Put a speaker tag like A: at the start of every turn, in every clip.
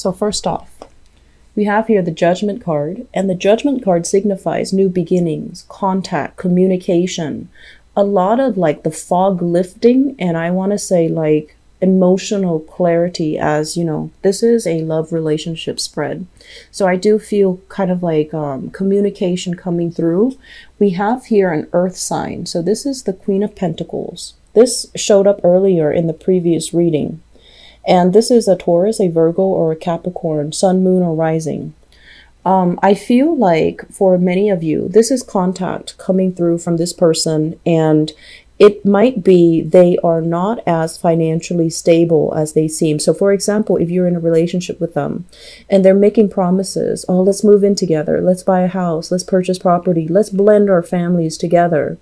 A: So, first off, we have here the judgment card, and the judgment card signifies new beginnings, contact, communication, a lot of like the fog lifting, and I want to say like emotional clarity as you know this is a love relationship spread. So i do feel kind of like um, communication coming through. We have here an earth sign. So this is the queen of pentacles. This showed up earlier in the previous reading and this is a taurus a virgo or a capricorn sun moon or rising. Um, I feel like for many of you, this is contact coming through from this person, and it might be they are not as financially stable as they seem. So, for example, if you're in a relationship with them and they're making promises, oh, let's move in together, let's buy a house, let's purchase property, let's blend our families together.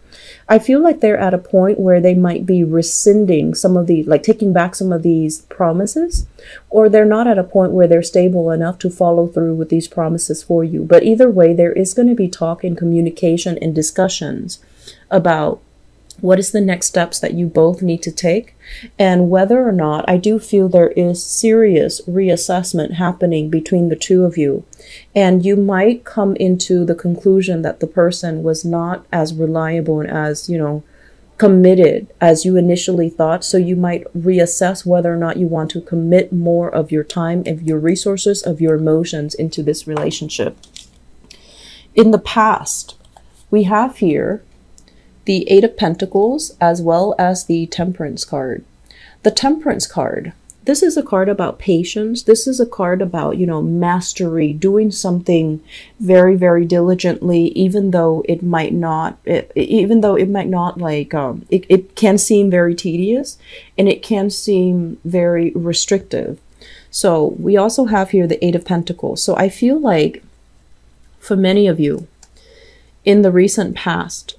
A: I feel like they're at a point where they might be rescinding some of the, like taking back some of these promises, or they're not at a point where they're stable enough to follow through with these promises for you. But either way, there is going to be talk and communication and discussions about what is the next steps that you both need to take and whether or not I do feel there is serious reassessment happening between the two of you. And you might come into the conclusion that the person was not as reliable and as you know committed as you initially thought. So you might reassess whether or not you want to commit more of your time of your resources of your emotions into this relationship. In the past we have here the Eight of Pentacles, as well as the Temperance card. The Temperance card. This is a card about patience. This is a card about, you know, mastery, doing something very, very diligently, even though it might not, it, even though it might not like, um, it, it can seem very tedious and it can seem very restrictive. So we also have here the Eight of Pentacles. So I feel like for many of you in the recent past,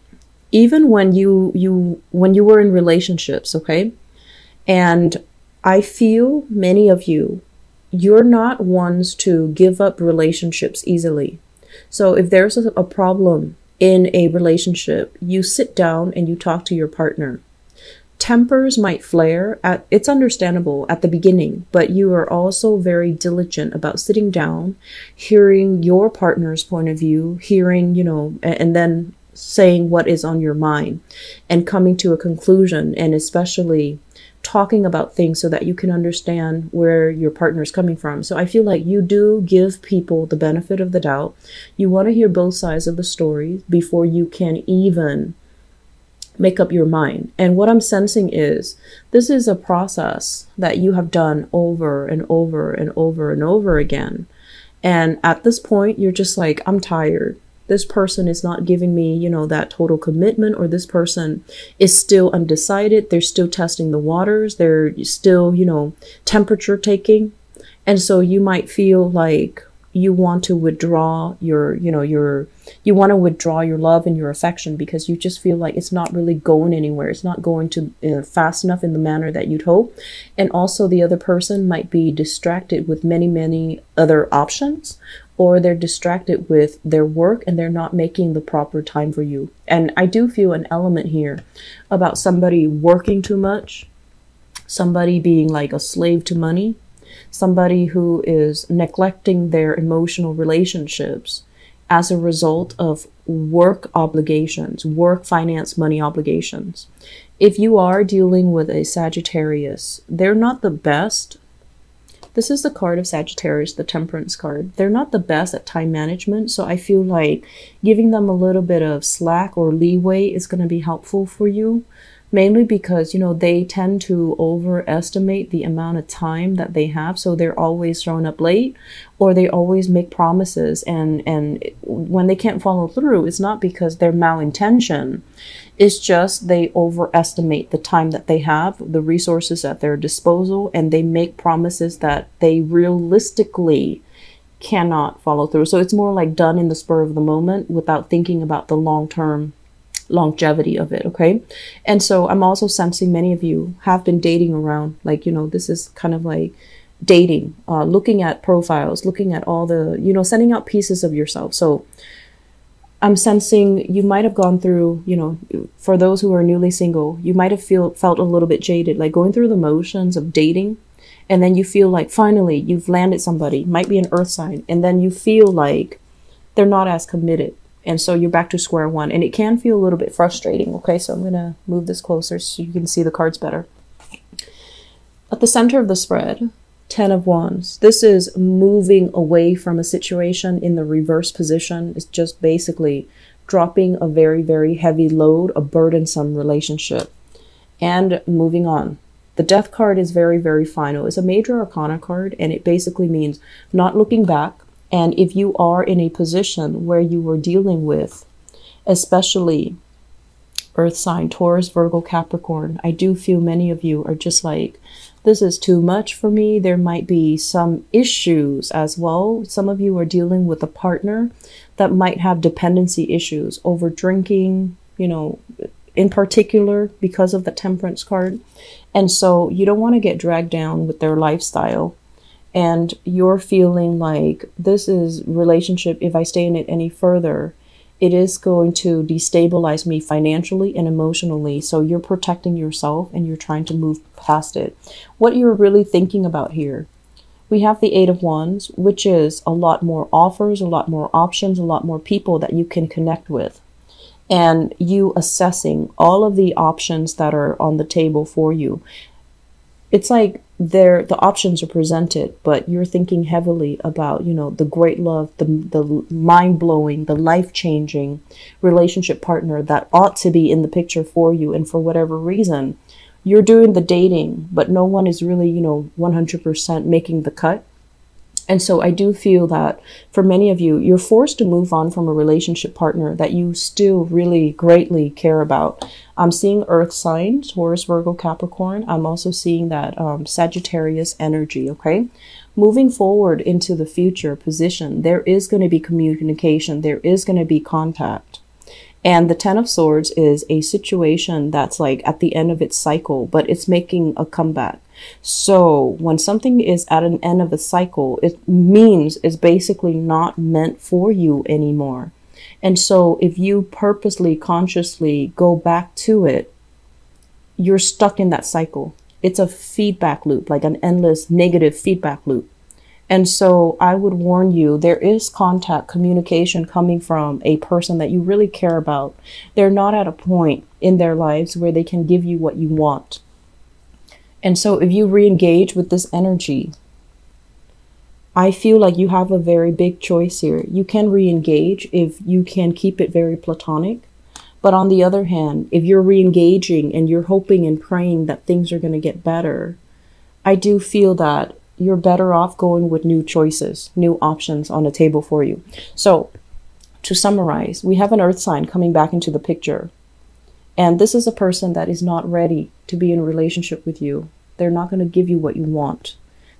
A: even when you you when you were in relationships okay? And i feel many of you you're not ones to give up relationships easily. So if there's a, a problem in a relationship you sit down and you talk to your partner. Tempers might flare at it's understandable at the beginning but you are also very diligent about sitting down hearing your partner's point of view hearing you know and then saying what is on your mind and coming to a conclusion and especially talking about things so that you can understand where your partner is coming from. So I feel like you do give people the benefit of the doubt. You want to hear both sides of the story before you can even make up your mind. And what I'm sensing is this is a process that you have done over and over and over and over again. And at this point, you're just like, I'm tired this person is not giving me, you know, that total commitment, or this person is still undecided. They're still testing the waters. They're still, you know, temperature taking. And so you might feel like you want to withdraw your, you know, your, you want to withdraw your love and your affection because you just feel like it's not really going anywhere. It's not going to uh, fast enough in the manner that you'd hope. And also the other person might be distracted with many, many other options or they're distracted with their work and they're not making the proper time for you. And I do feel an element here about somebody working too much, somebody being like a slave to money, somebody who is neglecting their emotional relationships as a result of work obligations, work, finance, money obligations. If you are dealing with a Sagittarius, they're not the best this is the card of Sagittarius, the Temperance card. They're not the best at time management, so I feel like giving them a little bit of slack or leeway is going to be helpful for you mainly because you know they tend to overestimate the amount of time that they have. So they're always showing up late or they always make promises. And and when they can't follow through it's not because they're malintention it's just they overestimate the time that they have the resources at their disposal and they make promises that they realistically cannot follow through. So it's more like done in the spur of the moment without thinking about the long term longevity of it okay and so i'm also sensing many of you have been dating around like you know this is kind of like dating uh, looking at profiles looking at all the you know sending out pieces of yourself so i'm sensing you might have gone through you know for those who are newly single you might have feel felt a little bit jaded like going through the motions of dating and then you feel like finally you've landed somebody, might be an earth sign, and then you feel like they're not as committed. And so you're back to square one. And it can feel a little bit frustrating. Okay, so I'm going to move this closer so you can see the cards better. At the center of the spread, Ten of Wands. This is moving away from a situation in the reverse position. It's just basically dropping a very, very heavy load, a burdensome relationship, and moving on. The death card is very, very final. It's a major arcana card, and it basically means not looking back. And if you are in a position where you were dealing with, especially earth sign, Taurus, Virgo, Capricorn, I do feel many of you are just like, this is too much for me. There might be some issues as well. Some of you are dealing with a partner that might have dependency issues over drinking, you know, in particular because of the temperance card. And so you don't want to get dragged down with their lifestyle. And you're feeling like this is relationship, if I stay in it any further, it is going to destabilize me financially and emotionally. So you're protecting yourself and you're trying to move past it. What you're really thinking about here, we have the Eight of Wands, which is a lot more offers, a lot more options, a lot more people that you can connect with. And you assessing all of the options that are on the table for you. It's like there the options are presented but you're thinking heavily about you know the great love the, the mind-blowing the life-changing relationship partner that ought to be in the picture for you. And for whatever reason you're doing the dating but no one is really you know 100% making the cut and so I do feel that for many of you, you're forced to move on from a relationship partner that you still really greatly care about. I'm seeing earth signs, Taurus, Virgo, Capricorn. I'm also seeing that um, Sagittarius energy, okay? Moving forward into the future position, there is going to be communication, there is going to be contact. And the Ten of Swords is a situation that's like at the end of its cycle, but it's making a comeback. So when something is at an end of a cycle, it means it's basically not meant for you anymore. And so if you purposely, consciously go back to it, you're stuck in that cycle. It's a feedback loop, like an endless negative feedback loop. And so I would warn you there is contact, communication coming from a person that you really care about. They're not at a point in their lives where they can give you what you want. And so if you re-engage with this energy, I feel like you have a very big choice here. You can re-engage if you can keep it very platonic. But on the other hand, if you're re-engaging and you're hoping and praying that things are going to get better, I do feel that you're better off going with new choices, new options on the table for you. So, to summarize, we have an earth sign coming back into the picture. And this is a person that is not ready to be in a relationship with you. They're not going to give you what you want.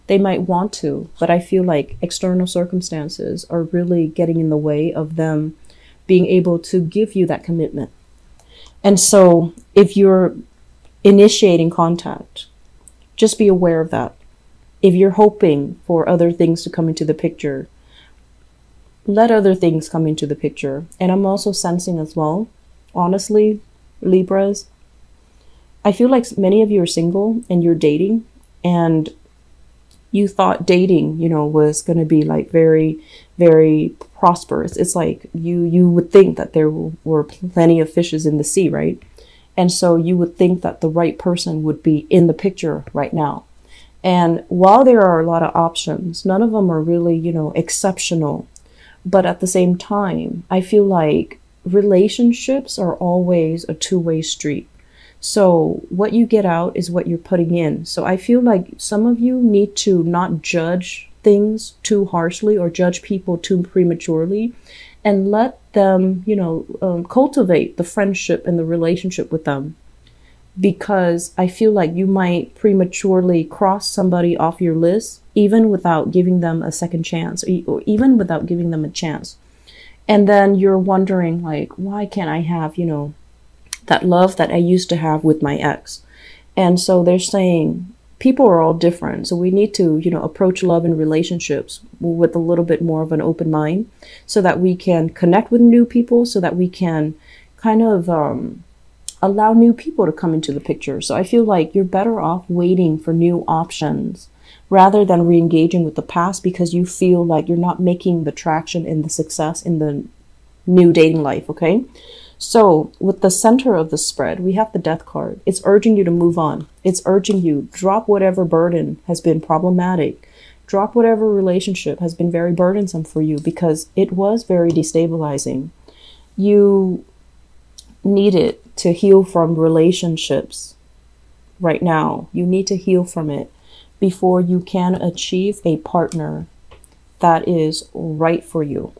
A: They might want to, but I feel like external circumstances are really getting in the way of them being able to give you that commitment. And so if you're initiating contact, just be aware of that. If you're hoping for other things to come into the picture, let other things come into the picture. And I'm also sensing as well, honestly, Libras. I feel like many of you are single and you're dating and you thought dating, you know, was going to be like very, very prosperous. It's like you, you would think that there were plenty of fishes in the sea, right? And so you would think that the right person would be in the picture right now. And while there are a lot of options, none of them are really, you know, exceptional. But at the same time, I feel like relationships are always a two way street. So, what you get out is what you're putting in. So, I feel like some of you need to not judge things too harshly or judge people too prematurely and let them, you know, um, cultivate the friendship and the relationship with them. Because I feel like you might prematurely cross somebody off your list even without giving them a second chance or even without giving them a chance. And then you're wondering like why can't i have you know that love that i used to have with my ex? And so they're saying people are all different. So we need to you know approach love and relationships with a little bit more of an open mind so that we can connect with new people so that we can kind of um, allow new people to come into the picture so i feel like you're better off waiting for new options rather than re engaging with the past because you feel like you're not making the traction in the success in the new dating life, okay? So, with the center of the spread, we have the death card. It's urging you to move on. It's urging you drop whatever burden has been problematic. Drop whatever relationship has been very burdensome for you because it was very destabilizing. You needed to heal from relationships right now. You need to heal from it before you can achieve a partner that is right for you.